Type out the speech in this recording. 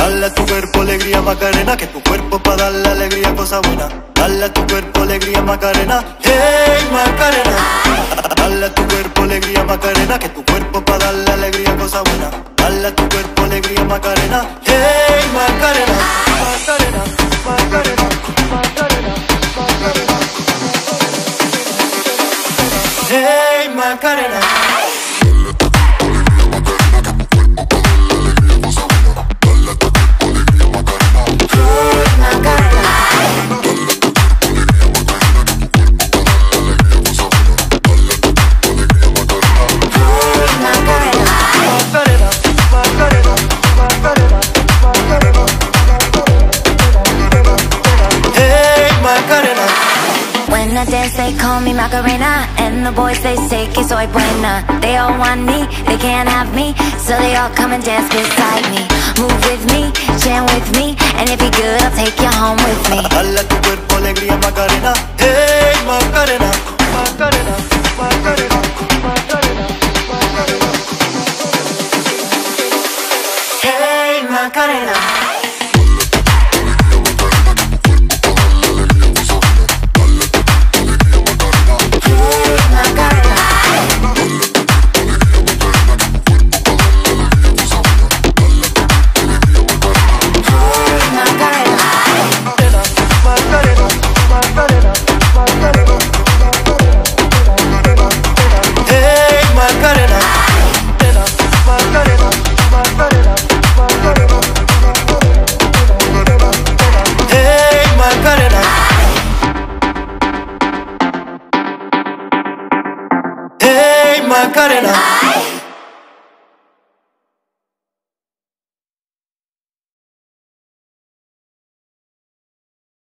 Dale a tu cuerpo alegría Macarena, que tu cuerpo para darle alegría cosa buena. Dale a tu cuerpo alegría Macarena, hey Macarena. Dale a tu cuerpo alegría Macarena, que tu cuerpo para darle alegría cosa buena. Dale a tu cuerpo alegría Macarena, hey Macarena. Macarena, Macarena, Macarena, Macarena. Hey Macarena. When I dance, they call me Macarena. And the boys, they say que soy buena. They all want me, they can't have me. So they all come and dance beside me. Move with me, jam with me. And if you're good, I'll take you home with me. Dale tu cuerpo alegría Macarena, hey Macarena, Macarena, Macarena, Macarena, Macarena. Hey. Macarena, my car I.